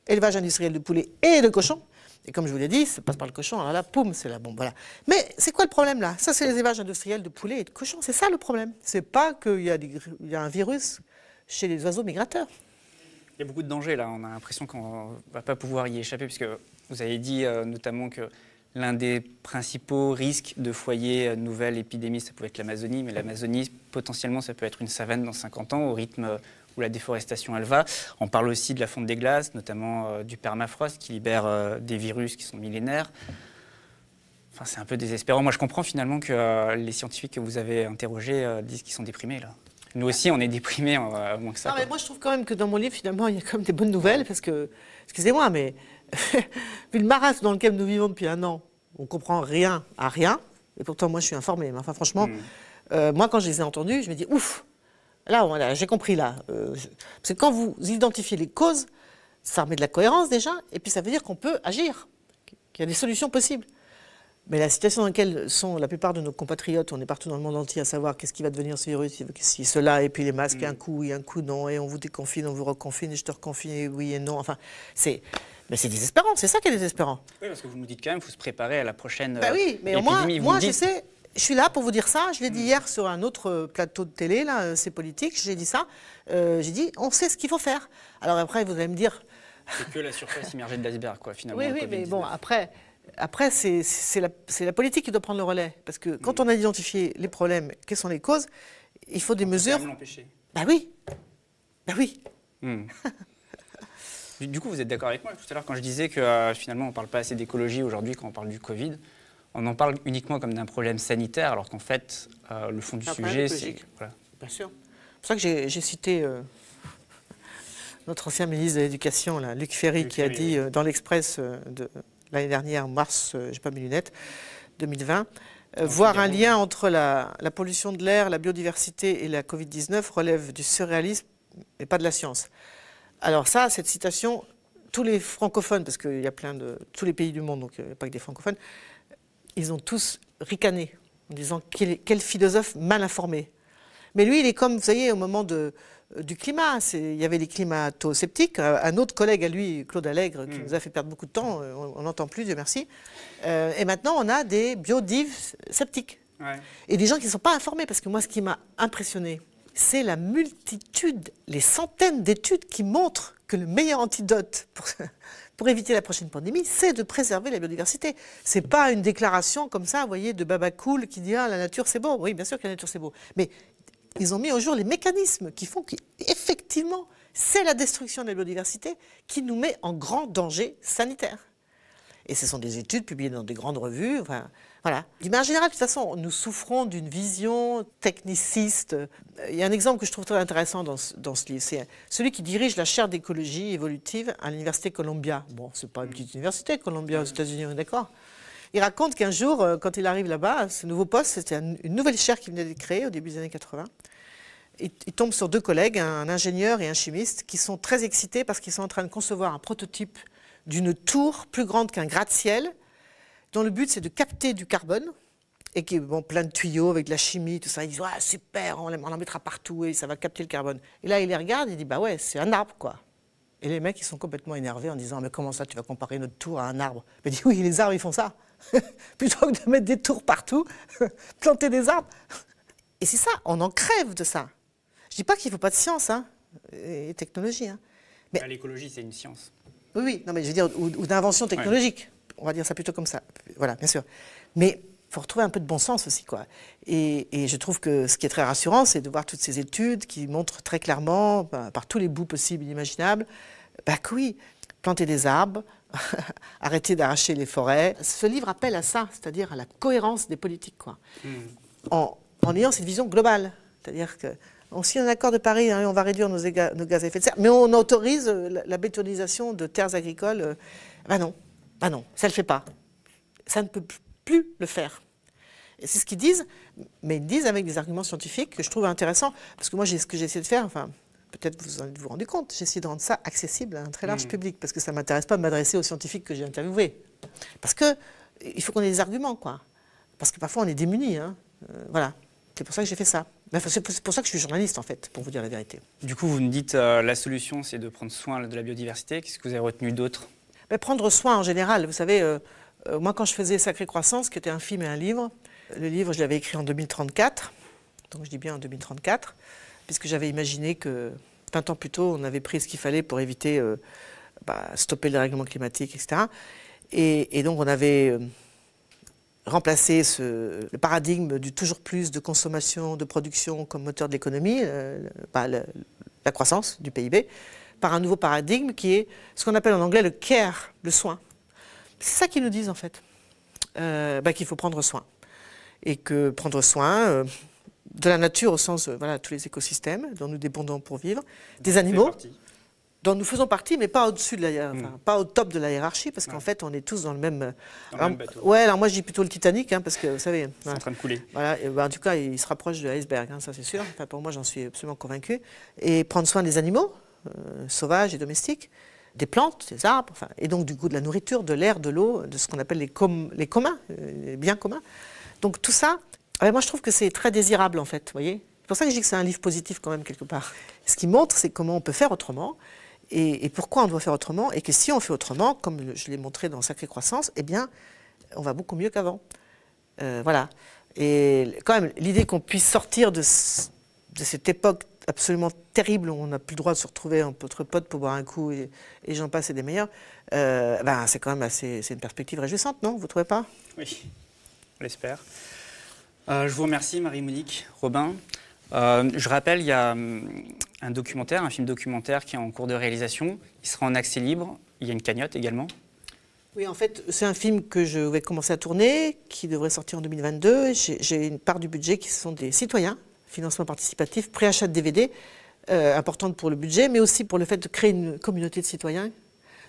Élevage industriel de poulets et de cochons. Et comme je vous l'ai dit, ça passe par le cochon, alors là, poum, c'est la bombe. Mais c'est quoi le problème là? Ça, c'est les élevages industriels de poulets et de cochons. C'est ça le problème. C'est pas qu'il y a un virus chez les oiseaux migrateurs. Il y a beaucoup de dangers là, on a l'impression qu'on ne va pas pouvoir y échapper, puisque vous avez dit euh, notamment que l'un des principaux risques de foyer, euh, nouvelle épidémie, ça pouvait être l'Amazonie, mais l'Amazonie, potentiellement, ça peut être une savane dans 50 ans, au rythme euh, où la déforestation, elle va. On parle aussi de la fonte des glaces, notamment euh, du permafrost, qui libère euh, des virus qui sont millénaires. Enfin, c'est un peu désespérant. Moi, je comprends finalement que euh, les scientifiques que vous avez interrogés disent qu'ils sont déprimés, là. Nous aussi, on est déprimés, euh, moins que ça. Non, quoi. mais moi, je trouve quand même que dans mon livre, finalement, il y a quand même des bonnes nouvelles, parce que, excusez-moi, mais *laughs* vu le marasme dans lequel nous vivons depuis un an, on comprend rien à rien, et pourtant, moi, je suis informée. Mais enfin, franchement, Mm. euh, moi, quand je les ai entendus, je me dis, ouf, là, j'ai compris, là. Euh, Parce que quand vous identifiez les causes, ça remet de la cohérence déjà, et puis ça veut dire qu'on peut agir, qu'il y a des solutions possibles. Mais la situation dans laquelle sont la plupart de nos compatriotes, on est partout dans le monde entier à savoir qu'est-ce qui va devenir ce virus, si cela, et puis les masques, un coup oui, un coup non, et on vous déconfine, on vous reconfine, et je te reconfine, et oui et non. Enfin, c'est mais c'est désespérant, c'est ça qui est désespérant. Oui, parce que vous nous dites quand même, il faut se préparer à la prochaine Bah euh, oui, mais au moins, épidémie. Vous moi le je sais, je suis là pour vous dire ça. Je l'ai dit hier sur un autre euh, plateau de télé, là, euh, c'est politique, j'ai dit ça. Euh, j'ai dit, on sait ce qu'il faut faire. Alors après, vous allez me dire, C'est que la surface immergée de l'iceberg, quoi, finalement. Oui, oui, mais Covid-19. bon, après, après c'est c'est la, la politique qui doit prendre le relais. Parce que quand on a identifié les problèmes, quelles sont les causes, il faut des On peut mesures. même l'empêcher. Bah oui, bah oui. Hmm. *laughs* du, du coup, vous êtes d'accord avec moi tout à l'heure quand je disais que euh, finalement, on ne parle pas assez d'écologie aujourd'hui quand on parle du Covid. On en parle uniquement comme d'un problème sanitaire, alors qu'en fait, euh, le fond du sujet, c'est. Voilà. Bien sûr. C'est pour ça que j'ai cité euh, notre ancien ministre de l'Éducation, Luc Ferry, Luc qui a dit oui. euh, dans l'Express euh, de l'année dernière, en mars, euh, j'ai pas mes lunettes, 2020, euh, voir un lien entre la, la pollution de l'air, la biodiversité et la Covid-19 relève du surréalisme et pas de la science. Alors ça, cette citation, tous les francophones, parce qu'il y a plein de tous les pays du monde, donc euh, pas que des francophones, ils ont tous ricaner en disant quel, quel philosophe mal informé. Mais lui, il est comme, vous voyez, au moment de, euh, du climat. Il y avait les climato-sceptiques. Euh, Un autre collègue à lui, Claude Allègre, qui nous a fait perdre beaucoup de temps, euh, on n'entend plus, Dieu merci. Euh, et maintenant, on a des biodives sceptiques. Ouais. Et des gens qui ne sont pas informés, parce que moi, ce qui m'a impressionné, c'est la multitude, les centaines d'études qui montrent que le meilleur antidote *laughs* pour, éviter la prochaine pandémie, c'est de préserver la biodiversité. C'est pas une déclaration comme ça, vous voyez, de Baba Cool qui dit ah, la nature c'est beau. Oui, bien sûr que la nature c'est beau. Mais ils ont mis au jour les mécanismes qui font qu'effectivement, c'est la destruction de la biodiversité qui nous met en grand danger sanitaire. Et ce sont des études publiées dans des grandes revues. Voilà. D'une manière générale, de toute façon, nous souffrons d'une vision techniciste. Euh, Il y a un exemple que je trouve très intéressant dans ce, livre. C'est celui qui dirige la chaire d'écologie évolutive à l'université Columbia. Bon, c'est pas une petite université, Columbia aux États-Unis, on est d'accord. Il raconte qu'un jour, euh, quand il arrive là-bas, ce nouveau poste, c'était un- une nouvelle chaire qui venait d'être créée au début des années 80. Il, il tombe sur deux collègues, un ingénieur et un chimiste, qui sont très excités parce qu'ils sont en train de concevoir un prototype d'une tour plus grande qu'un gratte-ciel, dont le but c'est de capter du carbone et qui est bon, plein de tuyaux avec de la chimie, tout ça. Ils disent ah, super, on, en mettra partout et ça va capter le carbone. Et là, il les regarde, il dit bah ouais, c'est un arbre quoi. Et les mecs, ils sont complètement énervés en disant mais comment ça, tu vas comparer notre tour à un arbre? Mais dit oui, les arbres, ils font ça. *laughs* Plutôt que de mettre des tours partout, *laughs* planter des arbres. Et c'est ça, on en crève de ça. Je dis pas qu'il ne faut pas de science hein, et technologie. hein. Mais- Ah, L'écologie, c'est une science. Oui, oui, non, mais je veux dire, ou, ou d'invention technologique. On va dire ça plutôt comme ça. Voilà, bien sûr. Mais il faut retrouver un peu de bon sens aussi, quoi. Et, et je trouve que ce qui est très rassurant, c'est de voir toutes ces études qui montrent très clairement, ben, par tous les bouts possibles et imaginables, bah que oui, planter des arbres, *laughs* arrêter d'arracher les forêts. Ce livre appelle à ça, c'est-à-dire à la cohérence des politiques, quoi. En, en ayant cette vision globale. C'est-à-dire que on signe un accord de Paris, hein, et on va réduire nos, éga- nos gaz à effet de serre, mais on autorise euh, la, la bétonisation de terres agricoles. euh, ben non, ben non, ça ne le fait pas. Ça ne peut plus le faire. C'est ce qu'ils disent, mais ils disent avec des arguments scientifiques que je trouve intéressants. Parce que moi, ce que j'ai essayé de faire, enfin, peut-être vous en êtes vous rendu compte, j'ai essayé de rendre ça accessible à un très large public, parce que ça ne m'intéresse pas de m'adresser aux scientifiques que j'ai interviewés. Parce que il faut qu'on ait des arguments, quoi. Parce que parfois, on est démunis. hein. Euh, voilà. C'est pour ça que j'ai fait ça. Enfin, c'est pour ça que je suis journaliste, en fait, pour vous dire la vérité. Du coup, vous nous dites euh, la solution, c'est de prendre soin de la biodiversité. Qu'est-ce que vous avez retenu d'autre? Prendre soin en général, vous savez, euh, euh, moi quand je faisais Sacrée Croissance, qui était un film et un livre, le livre je l'avais écrit en 2034, donc je dis bien en 2034, puisque j'avais imaginé que 20 ans plus tôt, on avait pris ce qu'il fallait pour éviter, euh, bah, stopper le dérèglement climatique, etc. Et, donc on avait remplacé le paradigme du toujours plus de consommation, de production comme moteur de l'économie, bah, la croissance du PIB, par un nouveau paradigme qui est ce qu'on appelle en anglais le care, le soin. C'est ça qu'ils nous disent en fait, Euh, bah, qu'il faut prendre soin. Et que prendre soin euh, de la nature au sens, euh, voilà, tous les écosystèmes dont nous dépendons pour vivre, des animaux dont nous faisons partie, mais pas au-dessus de la, enfin, pas au top de la hiérarchie, parce qu'en fait, on est tous dans le même. Dans le alors, même bateau. ouais, alors moi, je dis plutôt le Titanic, hein, parce que vous savez. C'est en train de couler. Voilà, et ben, en tout cas, il se rapproche de l'iceberg, hein, ça c'est sûr. Enfin, pour moi, j'en suis absolument convaincu. Et prendre soin des animaux, euh, sauvages et domestiques, des plantes, des arbres, enfin, et donc du coup de la nourriture, de l'air, de l'eau, de ce qu'on appelle les, les communs, euh, les biens communs. Donc tout ça, euh, moi je trouve que c'est très désirable en fait, voyez. C'est pour ça que je dis que c'est un livre positif quand même quelque part. Ce qui montre, c'est comment on peut faire autrement. Et, pourquoi on doit faire autrement, et que si on fait autrement, comme je l'ai montré dans Sacrée Croissance, eh bien, on va beaucoup mieux qu'avant. Euh, voilà. Et quand même, l'idée qu'on puisse sortir de cette époque absolument terrible on n'a plus le droit de se retrouver entre potes pour boire un coup et, et j'en passe et des meilleurs, euh, ben, c'est quand même assez, c'est une perspective réjouissante, non? Vous trouvez pas? Oui, on l'espère. Euh, je vous remercie, Marie-Monique, Robin. Euh, je rappelle, il y a hum, un documentaire, un film documentaire qui est en cours de réalisation. Il sera en accès libre. Il y a une cagnotte également. Oui, en fait, c'est un film que je vais commencer à tourner, qui devrait sortir en 2022. J'ai j'ai une part du budget qui sont des citoyens, financement participatif, préachat de DVD, euh, importante pour le budget, mais aussi pour le fait de créer une communauté de citoyens.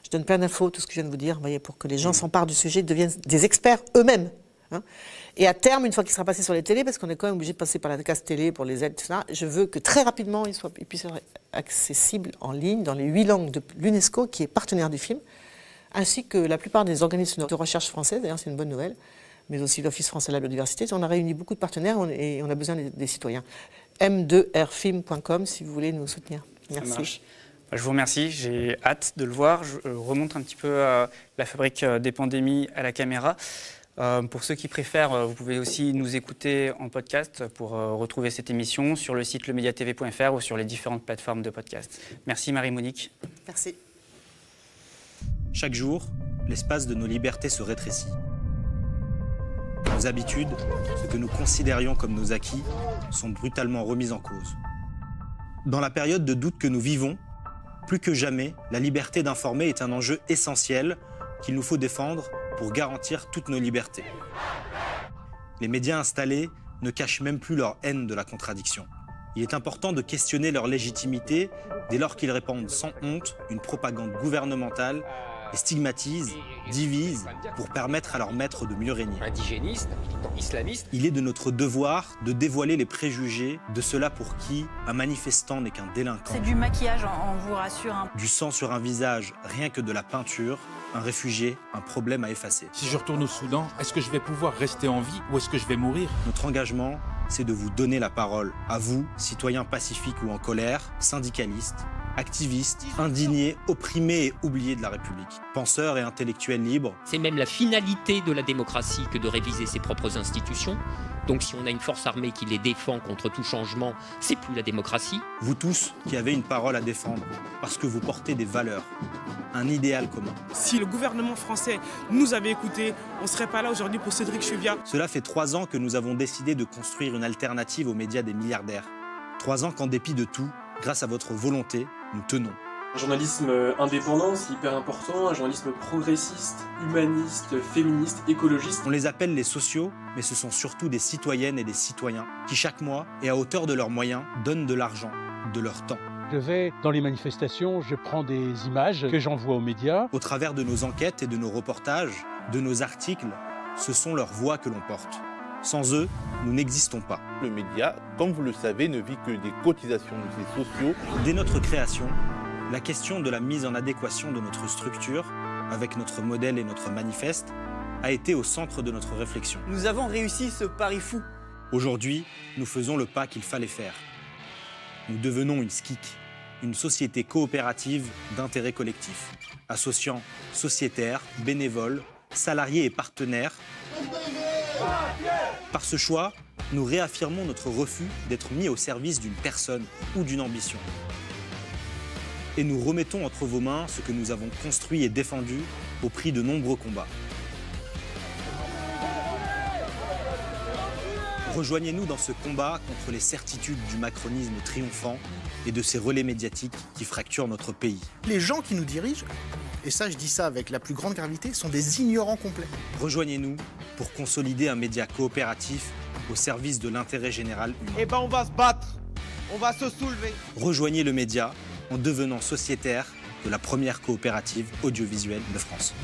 Je donne plein d'infos, tout ce que je viens de vous dire, voyez, pour que les gens s'emparent du sujet, deviennent des experts eux-mêmes. hein. Et à terme, une fois qu'il sera passé sur les télés, parce qu'on est quand même obligé de passer par la casse télé pour les aides, tout ça, je veux que très rapidement, il, soit, il puisse être accessible en ligne dans les huit langues de l'UNESCO, qui est partenaire du film ainsi que la plupart des organismes de recherche français, d'ailleurs c'est une bonne nouvelle, mais aussi l'Office français de la biodiversité. On a réuni beaucoup de partenaires et on a besoin des, citoyens. m2rfilm.com si vous voulez nous soutenir. Merci. Je vous remercie, j'ai hâte de le voir. Je euh, remonte un petit peu la fabrique euh, des pandémies à la caméra. Euh, pour ceux qui préfèrent, vous pouvez aussi nous écouter en podcast pour retrouver cette émission sur le site lemediatv.fr ou sur les différentes plateformes de podcast. Merci Marie-Monique. Merci. Chaque jour, l'espace de nos libertés se rétrécit. Nos habitudes, ce que nous considérions comme nos acquis, sont brutalement remises en cause. Dans la période de doute que nous vivons, plus que jamais, la liberté d'informer est un enjeu essentiel qu'il nous faut défendre pour garantir toutes nos libertés. Les médias installés ne cachent même plus leur haine de la contradiction. Il est important de questionner leur légitimité dès lors qu'ils répandent sans honte une propagande gouvernementale et stigmatisent, divisent pour permettre à leurs maîtres de mieux régner. Indigéniste, islamiste. Il est de notre devoir de dévoiler les préjugés de ceux-là pour qui un manifestant n'est qu'un délinquant. C'est du maquillage, on vous rassure. Hein. Du sang sur un visage, rien que de la peinture, un réfugié, un problème à effacer. Si je retourne au Soudan, est-ce que je vais pouvoir rester en vie ou est-ce que je vais mourir? Notre engagement, c'est de vous donner la parole, à vous, citoyens pacifiques ou en colère, syndicalistes, activistes, indignés, opprimés et oubliés de la République, penseurs et intellectuels libres. C'est même la finalité de la démocratie que de réviser ses propres institutions. Donc si on a une force armée qui les défend contre tout changement, c'est plus la démocratie. Vous tous qui avez une parole à défendre, parce que vous portez des valeurs, un idéal commun. Si le gouvernement français nous avait écoutés, on ne serait pas là aujourd'hui pour Cédric Chuvia. Cela fait trois ans que nous avons décidé de construire une alternative aux médias des milliardaires. Trois ans qu'en dépit de tout, grâce à votre volonté, nous tenons. Un journalisme indépendant, c'est hyper important, un journalisme progressiste, humaniste, féministe, écologiste. On les appelle les sociaux, mais ce sont surtout des citoyennes et des citoyens qui chaque mois, et à hauteur de leurs moyens, donnent de l'argent, de leur temps. Je vais dans les manifestations, je prends des images que j'envoie aux médias. Au travers de nos enquêtes et de nos reportages, de nos articles, ce sont leurs voix que l'on porte. Sans eux, nous n'existons pas. Le média, comme vous le savez, ne vit que des cotisations de ses sociaux. Dès notre création, la question de la mise en adéquation de notre structure avec notre modèle et notre manifeste a été au centre de notre réflexion. Nous avons réussi ce pari fou. Aujourd'hui, nous faisons le pas qu'il fallait faire. Nous devenons une SKIC, une société coopérative d'intérêt collectif, associant sociétaires, bénévoles, salariés et partenaires par ce choix, nous réaffirmons notre refus d'être mis au service d'une personne ou d'une ambition. Et nous remettons entre vos mains ce que nous avons construit et défendu au prix de nombreux combats. Rejoignez-nous dans ce combat contre les certitudes du macronisme triomphant et de ces relais médiatiques qui fracturent notre pays. Les gens qui nous dirigent et ça je dis ça avec la plus grande gravité, sont des ignorants complets. Rejoignez-nous pour consolider un média coopératif au service de l'intérêt général humain. Eh ben on va se battre, on va se soulever. Rejoignez le média en devenant sociétaire de la première coopérative audiovisuelle de France.